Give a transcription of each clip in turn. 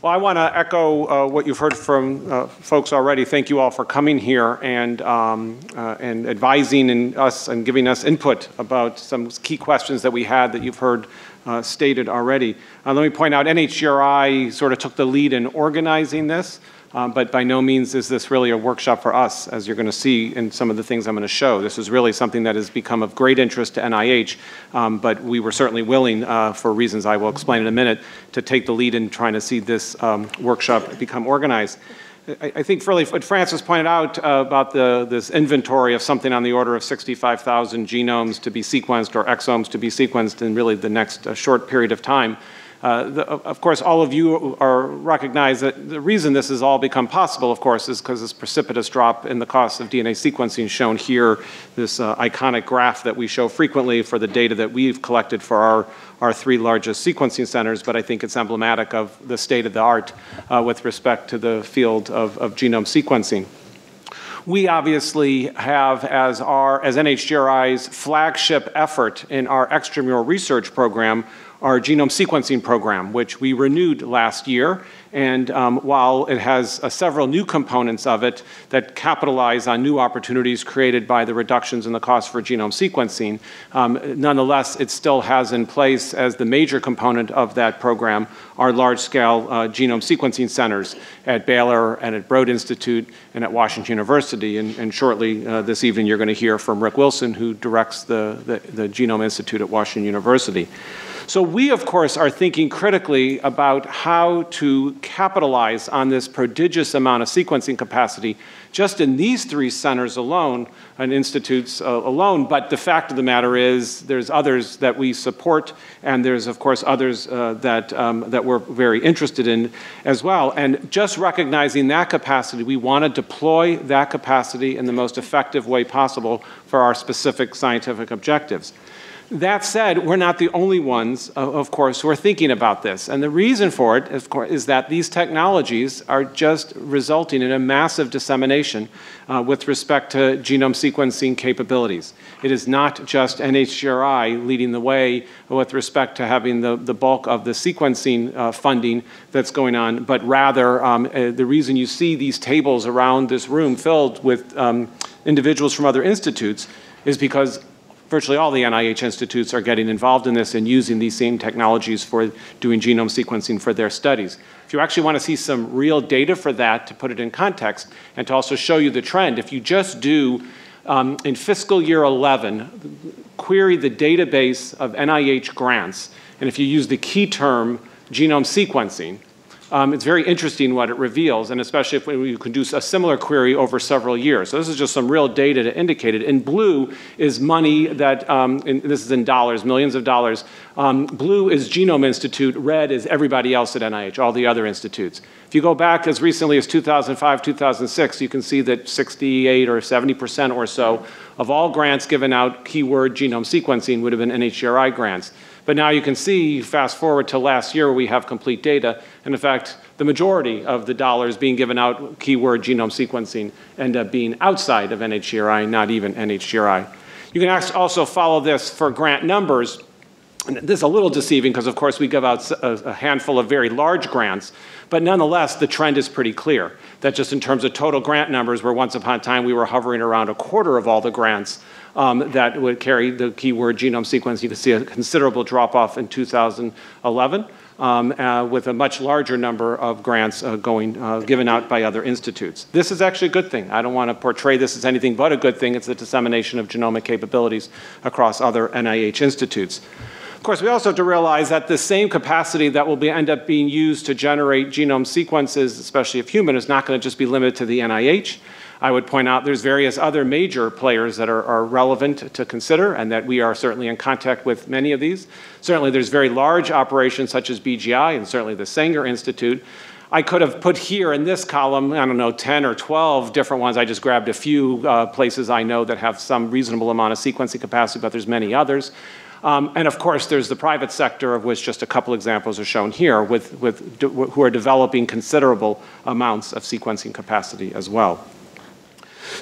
Well, I want to echo uh, what you've heard from uh, folks already. Thank you all for coming here and, um, uh, and advising in us and giving us input about some key questions that we had that you've heard uh, stated already. Uh, let me point out NHGRI sort of took the lead in organizing this. Um, but by no means is this really a workshop for us, as you're going to see in some of the things I'm going to show. This is really something that has become of great interest to NIH, um, but we were certainly willing, uh, for reasons I will explain in a minute, to take the lead in trying to see this um, workshop become organized. I, think really what Francis pointed out uh, about the, this inventory of something on the order of 65,000 genomes to be sequenced or exomes to be sequenced in really the next uh, short period of time the, of course, all of you are recognize that the reason this has all become possible, of course, is because this precipitous drop in the cost of DNA sequencing shown here, this uh, iconic graph that we show frequently for the data that we've collected for our, our three largest sequencing centers, but I think it's emblematic of the state of the art uh, with respect to the field of, of genome sequencing. We obviously have as our, as NHGRI's flagship effort in our extramural research program, our genome sequencing program, which we renewed last year. And um, while it has uh, several new components of it that capitalize on new opportunities created by the reductions in the cost for genome sequencing, um, nonetheless, it still has in place as the major component of that program our large-scale uh, genome sequencing centers at Baylor and at Broad Institute and at Washington University. And, and shortly uh, this evening, you're going to hear from Rick Wilson, who directs the, the, the Genome Institute at Washington University. So we, of course, are thinking critically about how to capitalize on this prodigious amount of sequencing capacity just in these three centers alone and institutes uh, alone. But the fact of the matter is there's others that we support, and there's, of course, others uh, that, um, that we're very interested in as well. And just recognizing that capacity, we want to deploy that capacity in the most effective way possible for our specific scientific objectives. That said, we're not the only ones, of course, who are thinking about this. And the reason for it, of course, is that these technologies are just resulting in a massive dissemination uh, with respect to genome sequencing capabilities. It is not just NHGRI leading the way with respect to having the, the bulk of the sequencing uh, funding that's going on, but rather um, uh, the reason you see these tables around this room filled with um, individuals from other institutes is because virtually all the NIH institutes are getting involved in this and using these same technologies for doing genome sequencing for their studies. If you actually want to see some real data for that, to put it in context, and to also show you the trend, if you just do um, in fiscal year 11, query the database of NIH grants, and if you use the key term genome sequencing, um, it's very interesting what it reveals, and especially if you can do a similar query over several years. So this is just some real data to indicate it. In blue is money that, um, this is in dollars, millions of dollars. Um, blue is Genome Institute, red is everybody else at NIH, all the other institutes. If you go back as recently as 2005, 2006, you can see that 68 or 70% or so of all grants given out keyword genome sequencing would have been NHGRI grants. But now you can see, fast forward to last year, we have complete data. And in fact, the majority of the dollars being given out keyword genome sequencing end up being outside of NHGRI, not even NHGRI. You can also follow this for grant numbers. This is a little deceiving because, of course, we give out a handful of very large grants. But nonetheless, the trend is pretty clear that just in terms of total grant numbers, where once upon a time we were hovering around a quarter of all the grants um, that would carry the keyword genome sequence. You can see a considerable drop off in 2011. Um, uh, with a much larger number of grants uh, going uh, given out by other institutes. This is actually a good thing. I don't want to portray this as anything but a good thing. It's the dissemination of genomic capabilities across other NIH institutes. Of course, we also have to realize that the same capacity that will be, end up being used to generate genome sequences, especially of human, is not going to just be limited to the NIH. I would point out there's various other major players that are, are, relevant to consider and that we are certainly in contact with many of these. Certainly there's very large operations such as BGI and certainly the Sanger Institute. I could have put here in this column, I don't know, 10 or 12 different ones. I just grabbed a few uh, places I know that have some reasonable amount of sequencing capacity, but there's many others. Um, and of course, there's the private sector, of which just a couple examples are shown here, with, with, who are developing considerable amounts of sequencing capacity as well.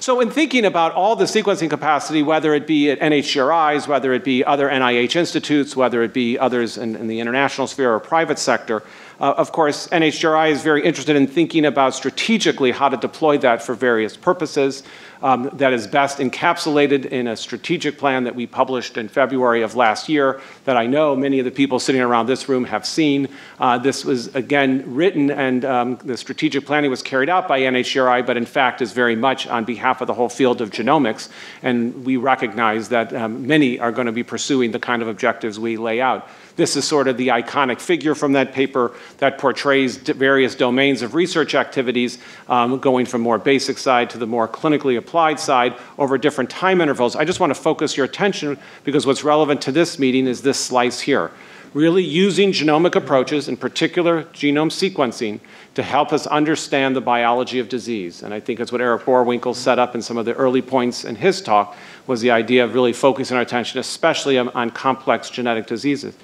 So in thinking about all the sequencing capacity, whether it be at NHGRIs, whether it be other NIH institutes, whether it be others in, in the international sphere or private sector, Uh, Of course, NHGRI is very interested in thinking about strategically how to deploy that for various purposes. Um, That is best encapsulated in a strategic plan that we published in February of last year that I know many of the people sitting around this room have seen. Uh, This was, again, written and um, the strategic planning was carried out by NHGRI, but in fact is very much on behalf of the whole field of genomics. And we recognize that um, many are going to be pursuing the kind of objectives we lay out. This is sort of the iconic figure from that paper that portrays various domains of research activities, um, going from more basic side to the more clinically applied side over different time intervals. I just want to focus your attention because what's relevant to this meeting is this slice here. Really using genomic approaches, in particular genome sequencing, to help us understand the biology of disease. And I think it's what Eric Boerwinkle set up in some of the early points in his talk, was the idea of really focusing our attention especially on, on complex genetic diseases.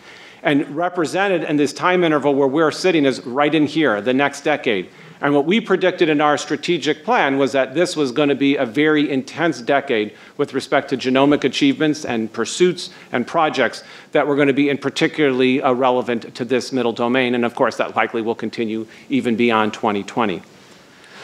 And represented in this time interval where we're sitting is right in here, the next decade. And what we predicted in our strategic plan was that this was going to be a very intense decade with respect to genomic achievements and pursuits and projects that were going to be in particularly uh, relevant to this middle domain. And of course, that likely will continue even beyond 2020.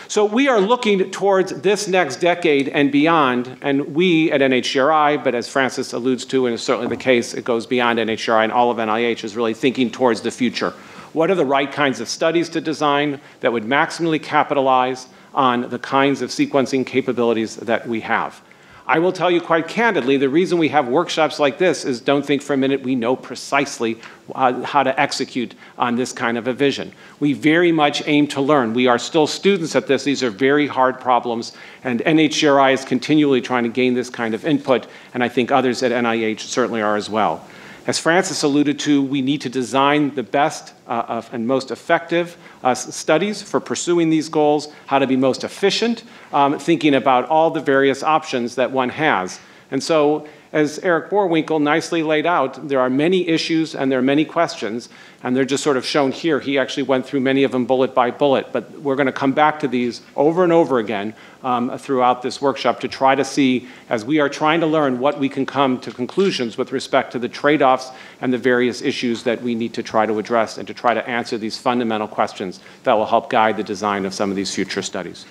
So we are looking towards this next decade and beyond, and we at NHGRI, but as Francis alludes to, and is certainly the case, it goes beyond NHGRI and all of NIH, is really thinking towards the future. What are the right kinds of studies to design that would maximally capitalize on the kinds of sequencing capabilities that we have? I will tell you quite candidly, the reason we have workshops like this is don't think for a minute we know precisely uh, how to execute on this kind of a vision. We very much aim to learn. We are still students at this. These are very hard problems, and NHGRI is continually trying to gain this kind of input, and I think others at NIH certainly are as well. As Francis alluded to, we need to design the best uh, of, and most effective uh, studies for pursuing these goals, how to be most efficient, um, thinking about all the various options that one has. And so, as Eric Boerwinkle nicely laid out, there are many issues and there are many questions, and they're just sort of shown here. He actually went through many of them bullet by bullet, but we're going to come back to these over and over again um, throughout this workshop to try to see, as we are trying to learn, what we can come to conclusions with respect to the trade offs and the various issues that we need to try to address and to try to answer these fundamental questions that will help guide the design of some of these future studies.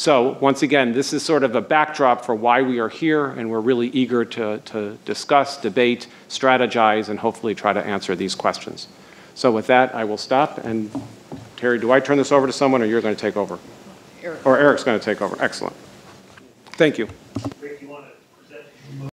So, once again, this is sort of a backdrop for why we are here, and we're really eager to, to discuss, debate, strategize, and hopefully try to answer these questions. So, with that, I will stop. And Terry, do I turn this over to someone, or you're going to take over? Eric. Or Eric's going to take over? Excellent. Thank you.